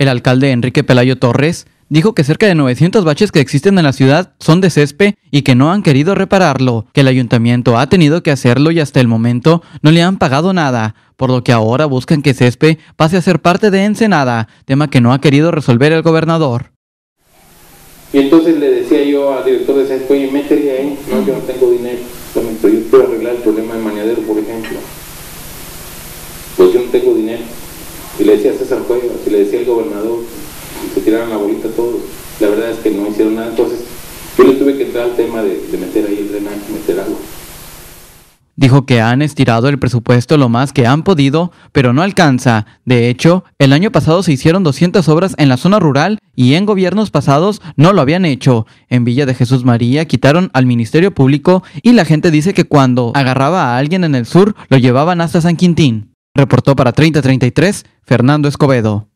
El alcalde Enrique Pelayo Torres dijo que cerca de 900 baches que existen en la ciudad son de césped y que no han querido repararlo, que el ayuntamiento ha tenido que hacerlo y hasta el momento no le han pagado nada, por lo que ahora buscan que césped pase a ser parte de Ensenada, tema que no ha querido resolver el gobernador. Y entonces le decía yo al director de césped, oye, métele ahí, no, yo no tengo dinero, yo quiero arreglar el problema de Mañadero, por ejemplo. Pues yo no tengo dinero. Y le decía al gobernador, se la bolita todos. La verdad es que no hicieron nada. Entonces, yo tuve que entrar al tema de, meter ahí el. Dijo que han estirado el presupuesto lo más que han podido, pero no alcanza. De hecho, el año pasado se hicieron 200 obras en la zona rural y en gobiernos pasados no lo habían hecho. En Villa de Jesús María quitaron al Ministerio Público y la gente dice que cuando agarraba a alguien en el sur lo llevaban hasta San Quintín. Reportó para 3033 Fernando Escobedo.